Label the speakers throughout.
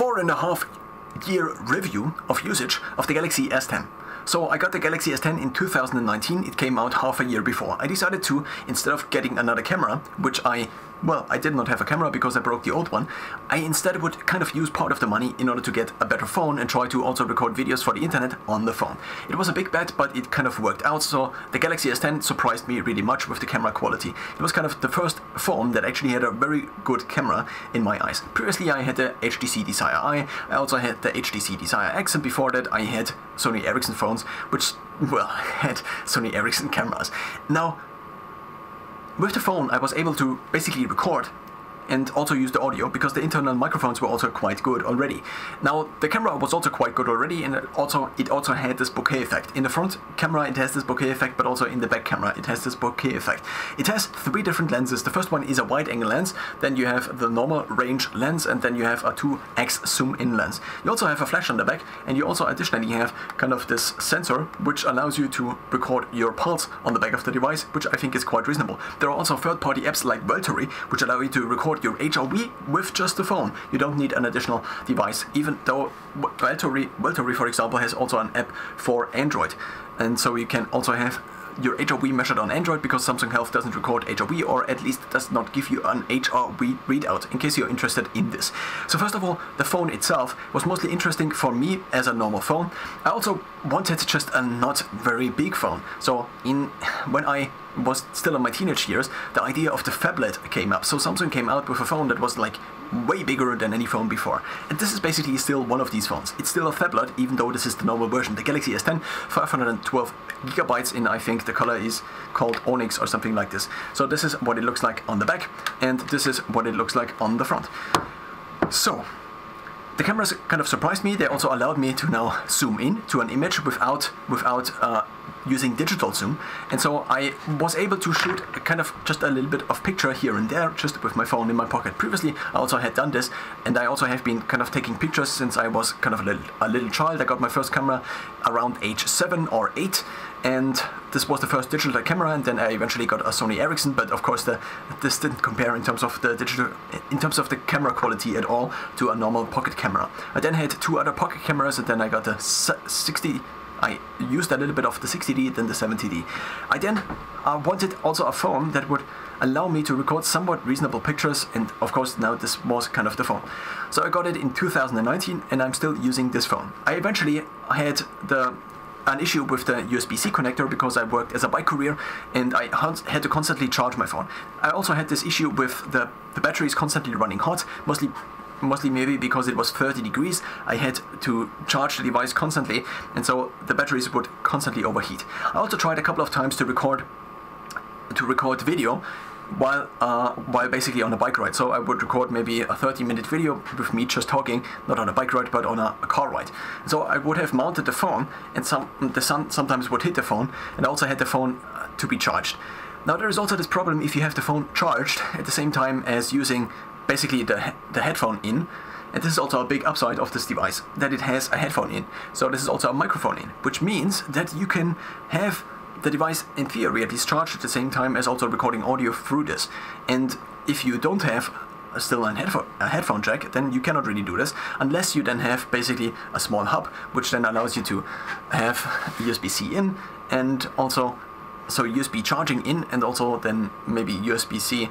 Speaker 1: four and a half year review of usage of the Galaxy S10. So I got the Galaxy S10 in 2019, it came out half a year before. I decided to, instead of getting another camera, which I well, I did not have a camera because I broke the old one. I instead would kind of use part of the money in order to get a better phone and try to also record videos for the internet on the phone. It was a big bet, but it kind of worked out, so the Galaxy S10 surprised me really much with the camera quality. It was kind of the first phone that actually had a very good camera in my eyes. Previously I had the HTC Desire Eye, I also had the HTC Desire X, and before that I had Sony Ericsson phones, which, well, had Sony Ericsson cameras. Now, with the phone I was able to basically record and also use the audio because the internal microphones were also quite good already. Now the camera was also quite good already and it also it also had this bokeh effect. In the front camera it has this bokeh effect but also in the back camera it has this bokeh effect. It has three different lenses. The first one is a wide angle lens, then you have the normal range lens and then you have a 2x zoom in lens. You also have a flash on the back and you also additionally have kind of this sensor which allows you to record your pulse on the back of the device which I think is quite reasonable. There are also third party apps like Welltory which allow you to record your HRV with just the phone. You don't need an additional device, even though Welltory, for example, has also an app for Android. And so you can also have your HRV measured on Android because Samsung Health doesn't record HRV or at least does not give you an HRV readout in case you're interested in this. So first of all, the phone itself was mostly interesting for me as a normal phone. I also wanted just a not very big phone. So in when I was still in my teenage years, the idea of the phablet came up. So Samsung came out with a phone that was like way bigger than any phone before. And this is basically still one of these phones. It's still a phablet, even though this is the normal version. The Galaxy S10, 512 gigabytes in, I think the color is called Onyx or something like this. So this is what it looks like on the back, and this is what it looks like on the front. So, the cameras kind of surprised me. They also allowed me to now zoom in to an image without without uh, using digital zoom and so I was able to shoot kind of just a little bit of picture here and there just with my phone in my pocket. Previously I also had done this and I also have been kind of taking pictures since I was kind of a little, a little child. I got my first camera around age 7 or 8 and this was the first digital camera and then I eventually got a Sony Ericsson but of course the, this didn't compare in terms of the digital in terms of the camera quality at all to a normal pocket camera. I then had two other pocket cameras and then I got a 60 I used a little bit of the 60D, then the 70D. I then uh, wanted also a phone that would allow me to record somewhat reasonable pictures, and of course now this was kind of the phone. So I got it in 2019, and I'm still using this phone. I eventually had the an issue with the USB-C connector because I worked as a bike courier and I had to constantly charge my phone. I also had this issue with the, the batteries constantly running hot, mostly mostly maybe because it was 30 degrees, I had to charge the device constantly, and so the batteries would constantly overheat. I also tried a couple of times to record to record video while uh, while basically on a bike ride. So I would record maybe a 30 minute video with me just talking, not on a bike ride, but on a, a car ride. So I would have mounted the phone, and some the sun sometimes would hit the phone, and also had the phone uh, to be charged. Now there is also this problem if you have the phone charged at the same time as using basically the, the headphone in. And this is also a big upside of this device, that it has a headphone in. So this is also a microphone in, which means that you can have the device, in theory, at least charged at the same time as also recording audio through this. And if you don't have still a headphone, a headphone jack, then you cannot really do this, unless you then have basically a small hub, which then allows you to have USB-C in, and also, so USB charging in, and also then maybe USB-C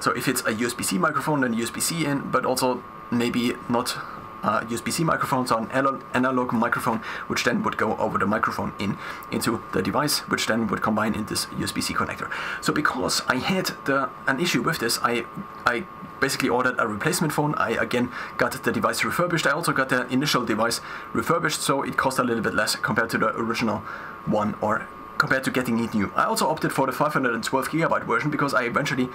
Speaker 1: so if it's a USB-C microphone, then USB-C in, but also maybe not USB-C microphones on analog microphone, which then would go over the microphone in into the device, which then would combine in this USB-C connector. So because I had the an issue with this, I I basically ordered a replacement phone. I again got the device refurbished. I also got the initial device refurbished, so it cost a little bit less compared to the original one or compared to getting it new. I also opted for the 512 gigabyte version because I eventually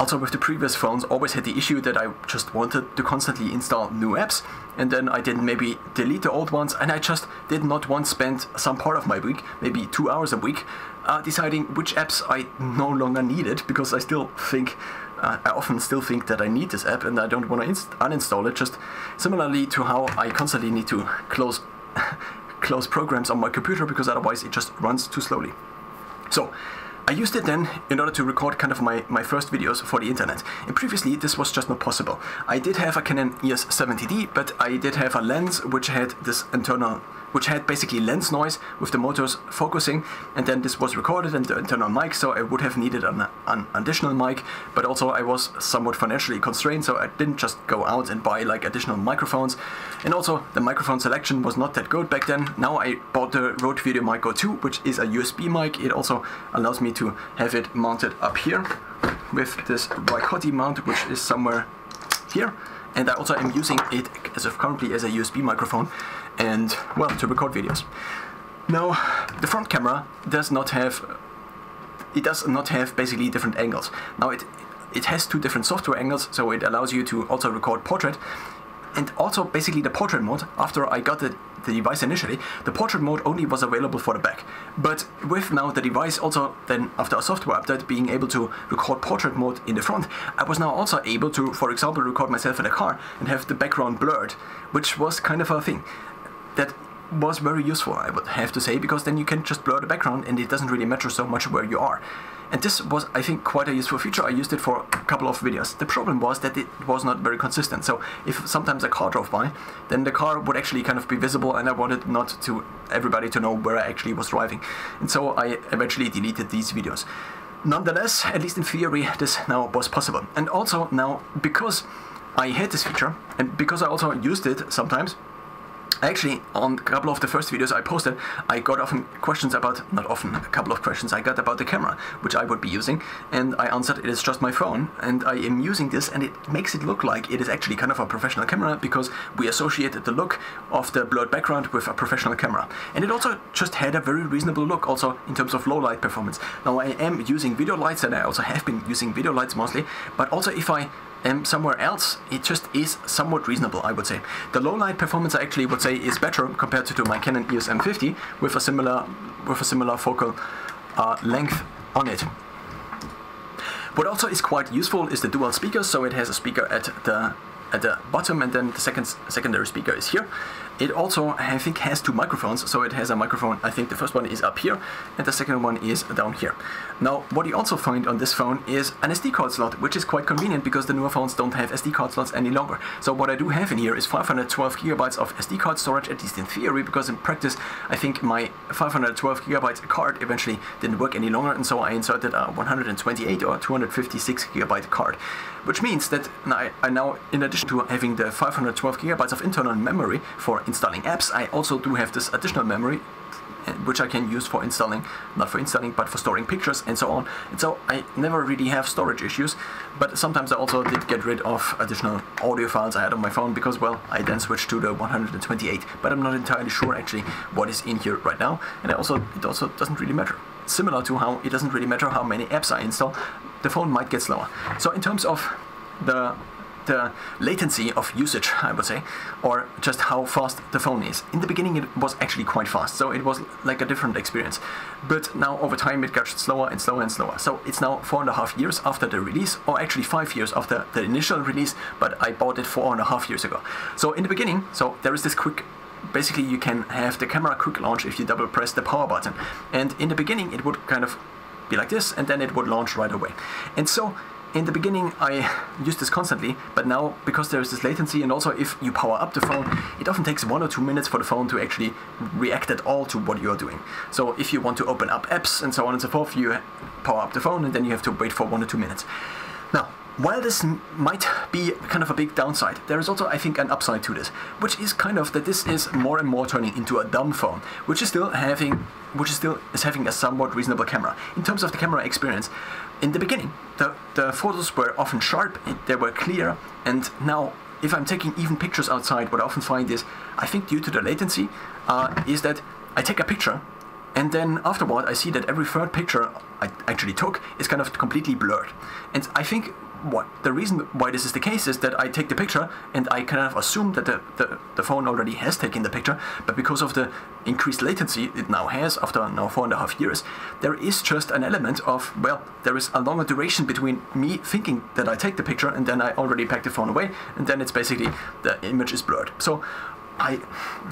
Speaker 1: also with the previous phones always had the issue that I just wanted to constantly install new apps and then I didn't maybe delete the old ones and I just did not want to spend some part of my week, maybe two hours a week, uh, deciding which apps I no longer needed because I still think uh, I often still think that I need this app and I don't want to uninstall it. Just similarly to how I constantly need to close close programs on my computer because otherwise it just runs too slowly. So I used it then in order to record kind of my, my first videos for the internet. And previously this was just not possible. I did have a Canon EOS 70D, but I did have a lens which had this internal which had basically lens noise with the motors focusing and then this was recorded and the internal mic so I would have needed an, an, additional mic but also I was somewhat financially constrained so I didn't just go out and buy like additional microphones. And also the microphone selection was not that good back then. Now I bought the Rode VideoMic Go 2 which is a USB mic. It also allows me to have it mounted up here with this Waikote mount which is somewhere here. And I also am using it as of currently as a USB microphone and well to record videos. Now the front camera does not have it does not have basically different angles. Now it it has two different software angles so it allows you to also record portrait and also basically the portrait mode after I got the, the device initially the portrait mode only was available for the back but with now the device also then after a software update being able to record portrait mode in the front I was now also able to for example record myself in a car and have the background blurred which was kind of a thing that was very useful I would have to say because then you can just blur the background and it doesn't really matter so much where you are and this was, I think, quite a useful feature. I used it for a couple of videos. The problem was that it was not very consistent. So if sometimes a car drove by, then the car would actually kind of be visible and I wanted not to everybody to know where I actually was driving. And so I eventually deleted these videos. Nonetheless, at least in theory, this now was possible. And also now, because I had this feature, and because I also used it sometimes, Actually, on a couple of the first videos I posted, I got often questions about, not often, a couple of questions I got about the camera, which I would be using, and I answered it is just my phone, and I am using this, and it makes it look like it is actually kind of a professional camera, because we associated the look of the blurred background with a professional camera. And it also just had a very reasonable look, also in terms of low light performance. Now I am using video lights, and I also have been using video lights mostly, but also if I um, somewhere else, it just is somewhat reasonable, I would say. The low light performance I actually would say is better compared to, my Canon EOS M50 with a similar with a similar focal uh, length on it. What also is quite useful is the dual speakers, so it has a speaker at the at the bottom and then the second secondary speaker is here. It also, I think, has two microphones, so it has a microphone, I think the first one is up here, and the second one is down here. Now, what you also find on this phone is an SD card slot, which is quite convenient because the newer phones don't have SD card slots any longer. So what I do have in here is 512 gigabytes of SD card storage, at least in theory, because in practice, I think my 512 gigabyte card eventually didn't work any longer, and so I inserted a 128 or 256 gigabyte card. Which means that I, I now, in addition to having the 512 gigabytes of internal memory for installing apps, I also do have this additional memory eh, which I can use for installing, not for installing, but for storing pictures and so on. And so I never really have storage issues, but sometimes I also did get rid of additional audio files I had on my phone because, well, I then switched to the 128, but I'm not entirely sure actually what is in here right now, and also it also doesn't really matter. Similar to how it doesn't really matter how many apps I install, the phone might get slower. So in terms of the the latency of usage, I would say, or just how fast the phone is. In the beginning, it was actually quite fast, so it was like a different experience. But now, over time, it got slower and slower and slower. So it's now four and a half years after the release, or actually five years after the initial release, but I bought it four and a half years ago. So in the beginning, so there is this quick basically you can have the camera quick launch if you double press the power button and in the beginning it would kind of be like this and then it would launch right away and so in the beginning I used this constantly, but now because there is this latency and also if you power up the phone, it often takes one or two minutes for the phone to actually react at all to what you're doing. So if you want to open up apps and so on and so forth, you power up the phone and then you have to wait for one or two minutes. While this might be kind of a big downside, there is also, I think, an upside to this, which is kind of that this is more and more turning into a dumb phone, which is still having, which is still is having a somewhat reasonable camera. In terms of the camera experience, in the beginning, the, the photos were often sharp, they were clear, and now if I'm taking even pictures outside, what I often find is, I think due to the latency, uh, is that I take a picture and then afterward I see that every third picture I actually took is kind of completely blurred. And I think what the reason why this is the case is that I take the picture and I kind of assume that the, the, the, phone already has taken the picture, but because of the increased latency it now has after now four and a half years, there is just an element of, well, there is a longer duration between me thinking that I take the picture and then I already pack the phone away and then it's basically the image is blurred. So I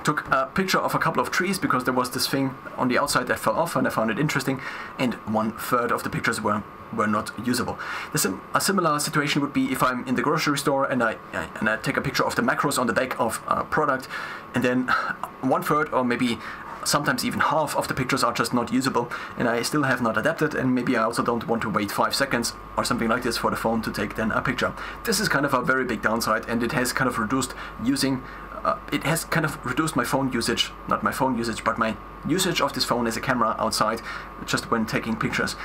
Speaker 1: took a picture of a couple of trees because there was this thing on the outside that fell off and I found it interesting and one third of the pictures were were not usable. Sim a similar situation would be if I'm in the grocery store and I, I, and I take a picture of the macros on the back of a product and then one third or maybe sometimes even half of the pictures are just not usable and I still have not adapted and maybe I also don't want to wait five seconds or something like this for the phone to take then a picture. This is kind of a very big downside and it has kind of reduced using uh, it has kind of reduced my phone usage, not my phone usage, but my usage of this phone as a camera outside, just when taking pictures.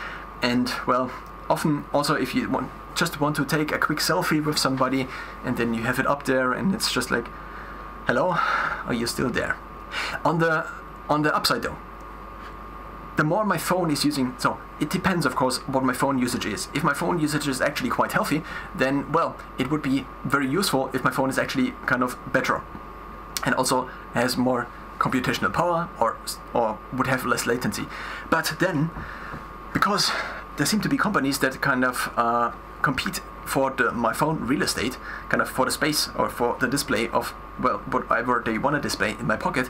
Speaker 1: And well, often also if you want just want to take a quick selfie with somebody and then you have it up there and it's just like, hello, are you still there? On the on the upside though, the more my phone is using, so it depends of course what my phone usage is. If my phone usage is actually quite healthy, then well, it would be very useful if my phone is actually kind of better and also has more computational power or, or would have less latency. But then, because there seem to be companies that kind of uh, compete for the, my phone real estate, kind of for the space or for the display of, well, whatever they want to display in my pocket,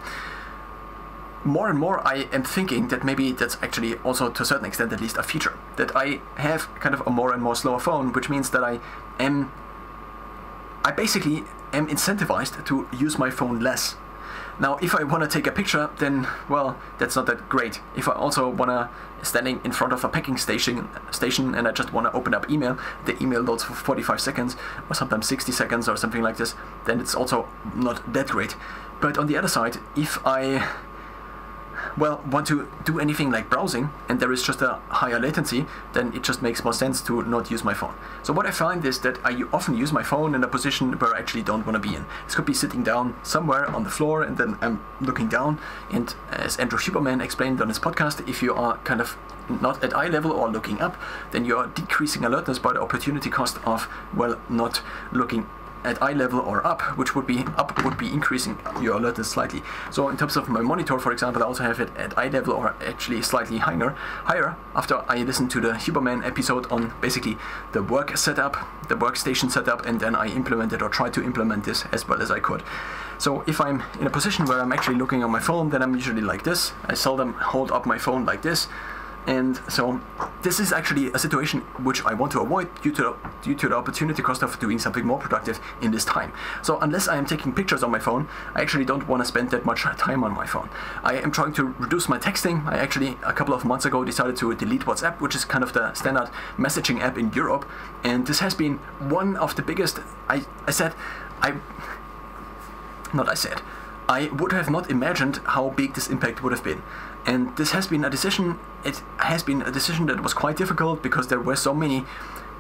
Speaker 1: more and more I am thinking that maybe that's actually also to a certain extent at least a feature. That I have kind of a more and more slower phone, which means that I am I basically am incentivized to use my phone less. Now, if I want to take a picture, then, well, that's not that great. If I also want to, standing in front of a packing station, station and I just want to open up email, the email loads for 45 seconds, or sometimes 60 seconds or something like this, then it's also not that great. But on the other side, if I well, want to do anything like browsing and there is just a higher latency, then it just makes more sense to not use my phone. So what I find is that I often use my phone in a position where I actually don't want to be in. This could be sitting down somewhere on the floor and then I'm looking down and as Andrew Huberman explained on his podcast, if you are kind of not at eye level or looking up, then you are decreasing alertness by the opportunity cost of, well, not looking at eye level or up, which would be up would be increasing your alertness slightly. So in terms of my monitor, for example, I also have it at eye level or actually slightly higher. Higher after I listened to the Huberman episode on basically the work setup, the workstation setup, and then I implemented or tried to implement this as well as I could. So if I'm in a position where I'm actually looking on my phone, then I'm usually like this. I seldom hold up my phone like this. And so this is actually a situation which I want to avoid due to, due to the opportunity cost of doing something more productive in this time. So unless I am taking pictures on my phone, I actually don't want to spend that much time on my phone. I am trying to reduce my texting. I actually, a couple of months ago, decided to delete WhatsApp, which is kind of the standard messaging app in Europe. And this has been one of the biggest, I, I said, I, not I said, I would have not imagined how big this impact would have been. And this has been a decision, it has been a decision that was quite difficult because there were so many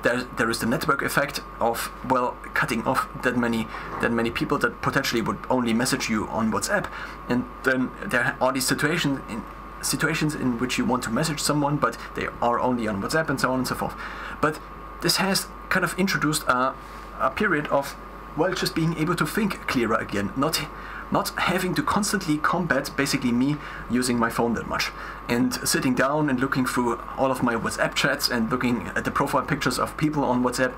Speaker 1: there, there is the network effect of well cutting off that many that many people that potentially would only message you on WhatsApp, and then there are these situations in situations in which you want to message someone, but they are only on WhatsApp and so on and so forth. But this has kind of introduced a, a period of well just being able to think clearer again, not not having to constantly combat basically me using my phone that much and sitting down and looking through all of my WhatsApp chats and looking at the profile pictures of people on WhatsApp.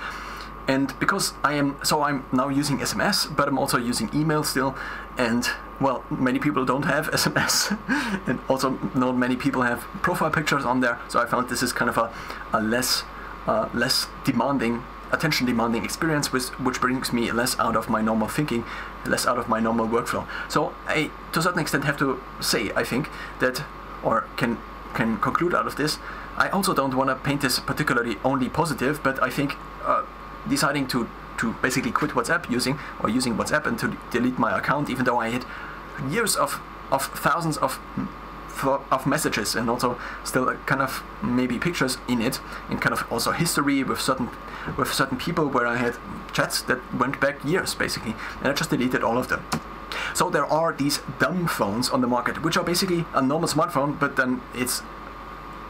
Speaker 1: And because I am, so I'm now using SMS, but I'm also using email still. And well, many people don't have SMS, and also not many people have profile pictures on there. So I found this is kind of a, a less, uh, less demanding attention demanding experience which, which brings me less out of my normal thinking, less out of my normal workflow. So I, to a certain extent, have to say, I think, that, or can, can conclude out of this, I also don't want to paint this particularly only positive, but I think uh, deciding to, to basically quit WhatsApp using, or using WhatsApp and to delete my account, even though I had years of, of thousands of of messages and also still kind of maybe pictures in it and kind of also history with certain with certain people where I had chats that went back years basically, and I just deleted all of them. So there are these dumb phones on the market, which are basically a normal smartphone, but then it's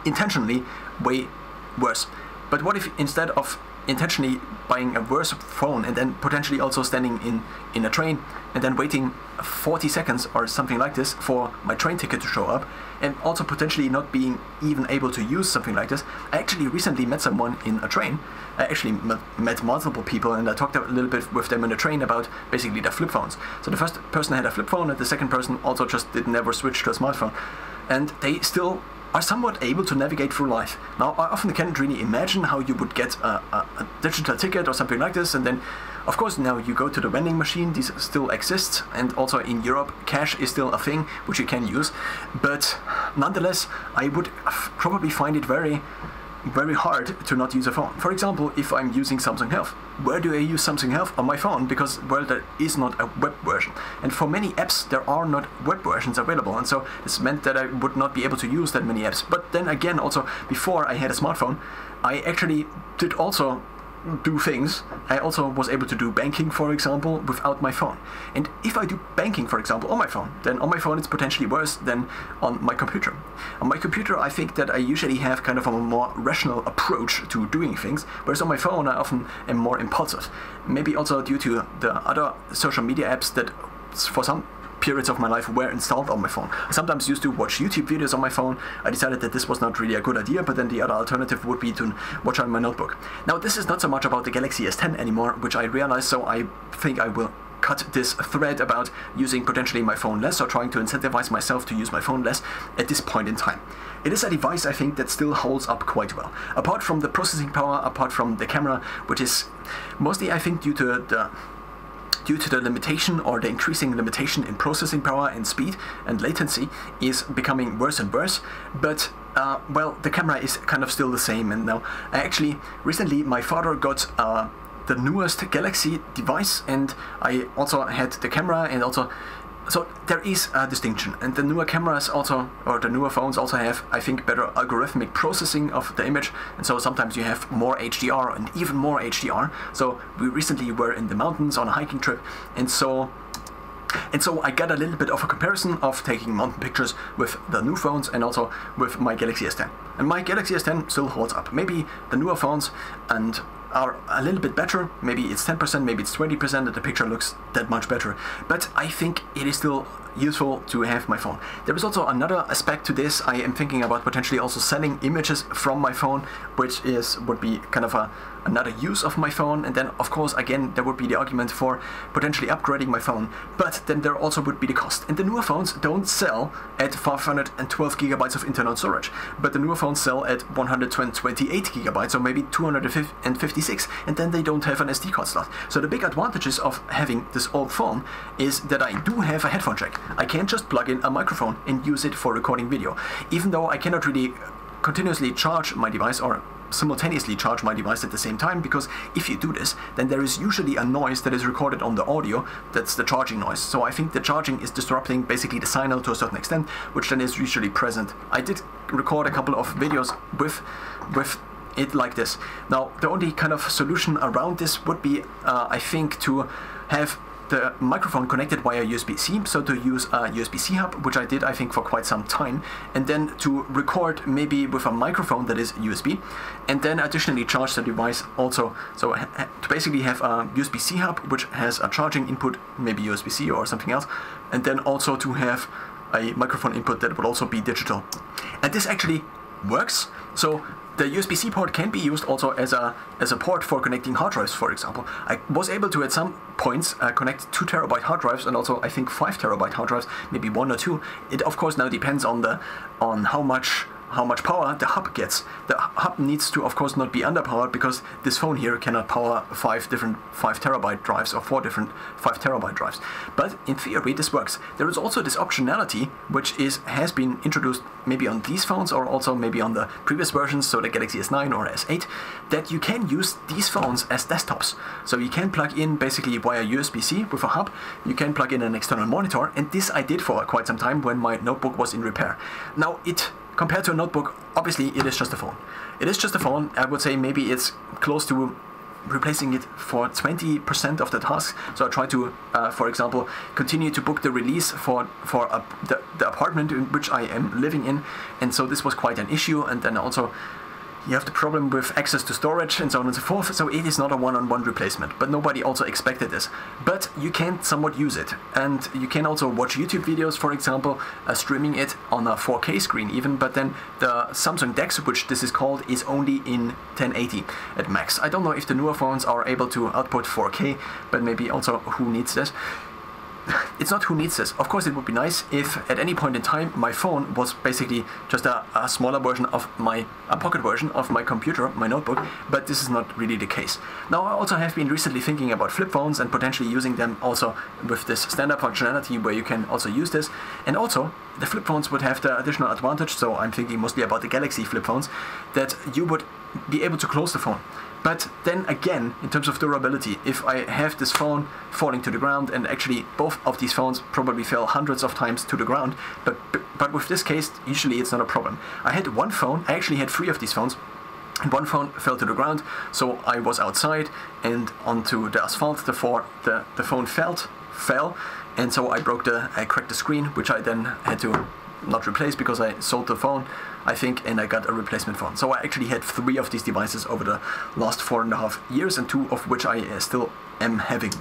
Speaker 1: intentionally way worse. But what if instead of intentionally buying a worse phone and then potentially also standing in, in a train and then waiting 40 seconds or something like this for my train ticket to show up and also potentially not being even able to use something like this. I actually recently met someone in a train. I actually met multiple people and I talked a little bit with them in the train about basically their flip phones. So the first person had a flip phone and the second person also just did never switch to a smartphone. And they still are somewhat able to navigate through life. Now, I often can't really imagine how you would get a, a, a, digital ticket or something like this, and then, of course, now you go to the vending machine, this still exists, and also in Europe, cash is still a thing which you can use, but nonetheless, I would probably find it very very hard to not use a phone. For example, if I'm using Samsung Health, where do I use Samsung Health on my phone? Because, well, there is not a web version. And for many apps, there are not web versions available. And so this meant that I would not be able to use that many apps. But then again, also, before I had a smartphone, I actually did also do things. I also was able to do banking, for example, without my phone. And if I do banking, for example, on my phone, then on my phone it's potentially worse than on my computer. On my computer, I think that I usually have kind of a more rational approach to doing things, whereas on my phone, I often am more impulsive. Maybe also due to the other social media apps that for some periods of my life were installed on my phone. I sometimes used to watch YouTube videos on my phone. I decided that this was not really a good idea, but then the other alternative would be to watch on my notebook. Now, this is not so much about the Galaxy S10 anymore, which I realized, so I think I will cut this thread about using potentially my phone less or trying to incentivize myself to use my phone less at this point in time. It is a device I think that still holds up quite well. Apart from the processing power, apart from the camera, which is mostly I think due to the due to the limitation or the increasing limitation in processing power and speed and latency is becoming worse and worse. But uh, well, the camera is kind of still the same. And now, actually, recently my father got uh, the newest Galaxy device, and I also had the camera and also so there is a distinction, and the newer cameras also, or the newer phones also have, I think, better algorithmic processing of the image, and so sometimes you have more HDR and even more HDR. So we recently were in the mountains on a hiking trip, and so and so I got a little bit of a comparison of taking mountain pictures with the new phones and also with my Galaxy S10. And my Galaxy S10 still holds up. Maybe the newer phones and are a little bit better. Maybe it's 10%, maybe it's 20% that the picture looks that much better. But I think it is still useful to have my phone. There is also another aspect to this. I am thinking about potentially also selling images from my phone, which is would be kind of a another use of my phone. And then of course again there would be the argument for potentially upgrading my phone. But then there also would be the cost. And the newer phones don't sell at 512 gigabytes of internal storage, but the newer phones sell at 128 gigabytes or maybe 256, and then they don't have an SD card slot. So the big advantages of having this old phone is that I do have a headphone jack. I can't just plug in a microphone and use it for recording video, even though I cannot really continuously charge my device or simultaneously charge my device at the same time because if you do this then there is usually a noise that is recorded on the audio that's the charging noise. So I think the charging is disrupting basically the signal to a certain extent which then is usually present. I did record a couple of videos with with it like this. Now the only kind of solution around this would be uh, I think to have the microphone connected via USB-C, so to use a USB-C hub, which I did I think for quite some time, and then to record maybe with a microphone that is USB, and then additionally charge the device also. So to basically have a USB-C hub which has a charging input, maybe USB-C or something else, and then also to have a microphone input that would also be digital. And this actually works. So the USB-C port can be used also as a as a port for connecting hard drives, for example. I was able to at some points uh, connect two terabyte hard drives and also I think five terabyte hard drives, maybe one or two. It of course now depends on the on how much how much power the hub gets. The hub needs to, of course, not be underpowered because this phone here cannot power five different 5 terabyte drives or four different 5 terabyte drives. But in theory, this works. There is also this optionality, which is has been introduced maybe on these phones or also maybe on the previous versions, so the Galaxy S9 or S8, that you can use these phones as desktops. So you can plug in basically via USB-C with a hub, you can plug in an external monitor, and this I did for quite some time when my notebook was in repair. Now it compared to a notebook, obviously it is just a phone. It is just a phone. I would say maybe it's close to replacing it for 20% of the tasks. So I try to, uh, for example, continue to book the release for for a, the, the apartment in which I am living in, and so this was quite an issue. And then also you have the problem with access to storage and so on and so forth, so it is not a one-on-one replacement, but nobody also expected this. But you can somewhat use it, and you can also watch YouTube videos, for example, uh, streaming it on a 4K screen even, but then the Samsung DeX, which this is called, is only in 1080 at max. I don't know if the newer phones are able to output 4K, but maybe also who needs this it's not who needs this. Of course, it would be nice if at any point in time my phone was basically just a, a, smaller version of my a pocket version of my computer, my notebook, but this is not really the case. Now, I also have been recently thinking about flip phones and potentially using them also with this standard functionality where you can also use this. And also, the flip phones would have the additional advantage, so I'm thinking mostly about the Galaxy flip phones, that you would be able to close the phone. But then again, in terms of durability, if I have this phone falling to the ground, and actually both of these phones probably fell hundreds of times to the ground, but but with this case, usually it's not a problem. I had one phone, I actually had three of these phones, and one phone fell to the ground, so I was outside and onto the asphalt, therefore the, the phone felt, fell, and so I broke the, I cracked the screen, which I then had to not replace because I sold the phone, I think, and I got a replacement phone. So I actually had three of these devices over the last four and a half years, and two of which I uh, still am having.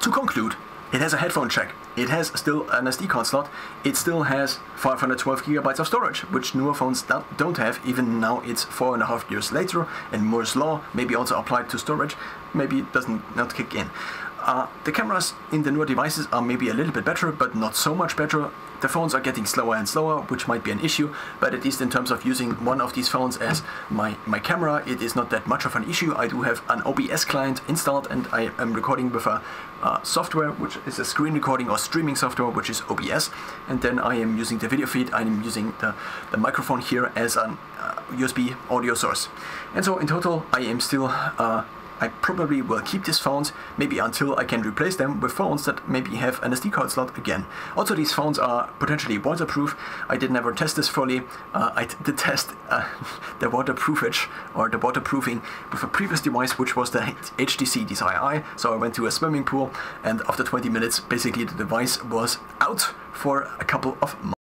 Speaker 1: To conclude, it has a headphone jack. It has still an SD card slot. It still has 512 gigabytes of storage, which newer phones don't have. Even now, it's four and a half years later, and Moore's law maybe also applied to storage. Maybe it doesn't not kick in. The cameras in the newer devices are maybe a little bit better, but not so much better. The phones are getting slower and slower, which might be an issue, but at least in terms of using one of these phones as my, my camera, it is not that much of an issue. I do have an OBS client installed and I am recording with a uh, software, which is a screen recording or streaming software, which is OBS. And then I am using the video feed, I am using the, the microphone here as a uh, USB audio source. And so in total, I am still uh, I probably will keep these phones, maybe until I can replace them with phones that maybe have an SD card slot again. Also, these phones are potentially waterproof. I did never test this fully. Uh, I did test uh, the waterproofage or the waterproofing with a previous device, which was the HTC Desire So I went to a swimming pool, and after 20 minutes, basically the device was out for a couple of months.